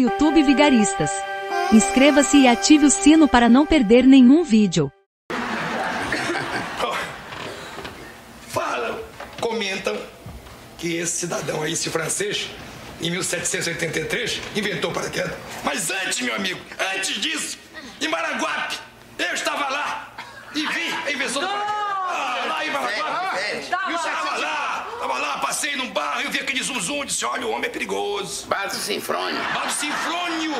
YouTube Vigaristas. Inscreva-se e ative o sino para não perder nenhum vídeo. Falam, comentam que esse cidadão aí, esse francês, em 1783, inventou o paraquedas. Mas antes, meu amigo, antes disso, em Maranguape, eu estava lá e vi a invenção do paraquedas. Maranguape. Eu estava lá, estava lá, passei num bar, eu vi aquele zum zum, disse, olha, o homem é perigoso. Bar do Sinfrônio. Bar do Sinfrônio.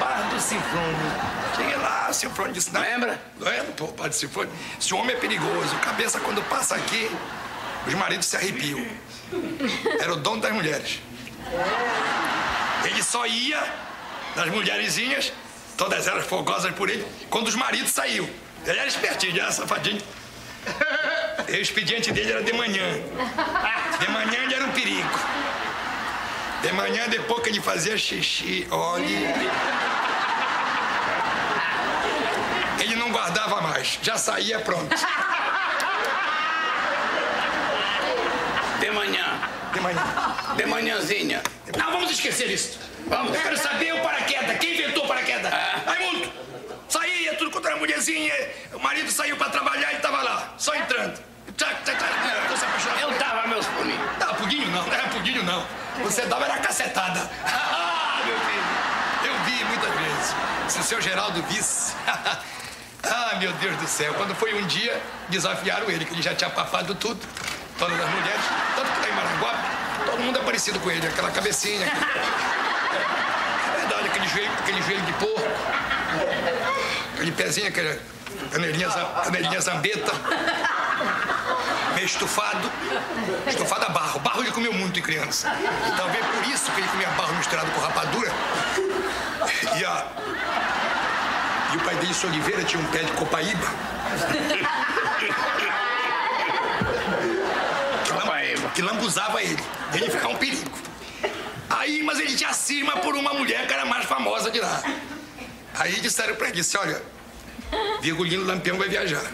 Bar do Sinfrônio. Cheguei lá, o Sinfrônio disse, não. Lembra? Lembra, pô, Bar do Sinfrônio. Esse homem é perigoso. Cabeça, quando passa aqui, os maridos se arrepiam. Era o dono das mulheres. Ele só ia nas mulherzinhas, todas elas fogosas por ele, quando os maridos saíam. Ele era espertinho, era safadinho. E o expediente dele era de manhã. De manhã ele era um perigo. De manhã, depois que ele fazia xixi, olhe. Ele não guardava mais, já saía pronto. De manhã. De manhã. De manhãzinha. Não, vamos esquecer isso. Vamos. Eu quero saber o paraquedas. Quem inventou o paraquedas? Ah. Raimundo. Mulherzinha. O marido saiu pra trabalhar e tava lá, só entrando. Tchac, tchac, tchac. Tô se apaixonado. Eu dava meus pulinhos. Não, puguinho não, não era puguinho não. Você dava era cacetada. Ah, meu filho. Eu vi muitas vezes. Se o seu Geraldo visse. ah, meu Deus do céu. Quando foi um dia, desafiaram ele, que ele já tinha papado tudo. Todas as mulheres. Tanto que lá em Maranguape, todo mundo é parecido com ele. Aquela cabecinha. É verdade, aquele joelho, aquele joelho de porco. Aquele pezinho, aquela canelinha, canelinha zambeta. Meio estufado. Estufado a barro. Barro ele comeu muito em criança. Talvez por isso que ele comia barro misturado com rapadura. E a. E o pai dele, Oliveira, tinha um pé de Copaíba. que lambuzava ele. Ele ficava um perigo. Aí, mas ele tinha cisma por uma mulher que era mais famosa de lá. Aí disseram pra ele, disse, olha, Virgulino Lampião vai viajar.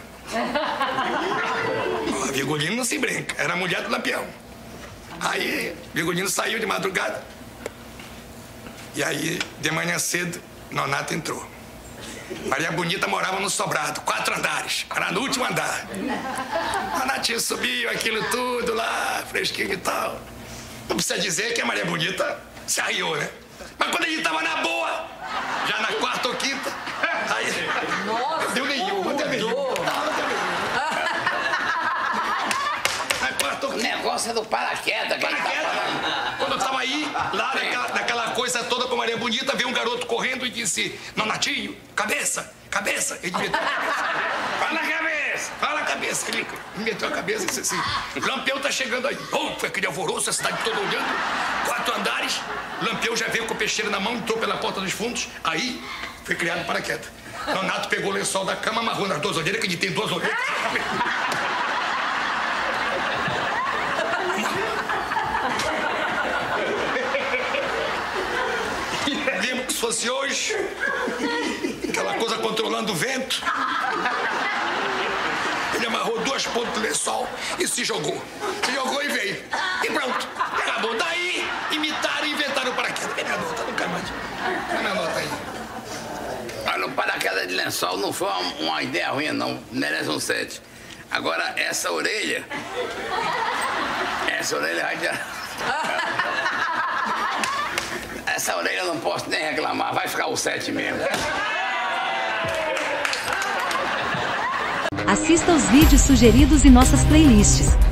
Ó, Virgulino não se brinca, era a mulher do Lampião. Aí, Virgulino saiu de madrugada. E aí, de manhã cedo, Nonato entrou. Maria Bonita morava no sobrado, quatro andares, era no último andar. Nonatinho subiu, aquilo tudo lá, fresquinho e tal. Não precisa dizer que a Maria Bonita se arriou, né? Mas quando ele tava na boa, já na quarta ou quinta, aí. Nossa, deu nenhum, não deu nenhum. Não, nenhum. Na quarta ou O quinta. negócio é do paraquedas tá Paraquedas. Quando eu tava aí, lá naquela, naquela coisa toda com a Maria Bonita, veio um garoto correndo e disse: Nonatinho, cabeça, cabeça. Ele meteu a cabeça. Fala a cabeça, fala cabeça. Ele meteu a cabeça e disse assim: Lampião tá chegando aí. Oh, foi aquele alvoroço, a cidade toda olhando. Quatro andares, Lampião já veio com o peixeiro na mão, entrou pela porta dos fundos. Aí foi criado paraquedas. Nonato pegou o lençol da cama, amarrou nas duas olheiras, que ele tem duas olheiras. Lembro que se fosse hoje, aquela coisa controlando o vento. Duas pontas do lençol e se jogou. Se jogou e veio. E pronto. Acabou. Daí, imitaram e inventaram o paraquedas. Cadê minha nota? Não quer mais. Cadê minha nota aí? Olha, o paraquedas de lençol não foi uma, uma ideia ruim, não. Merece um 7. Agora, essa orelha. Essa orelha vai. Essa orelha eu não posso nem reclamar, vai ficar o 7 mesmo. Assista os vídeos sugeridos em nossas playlists.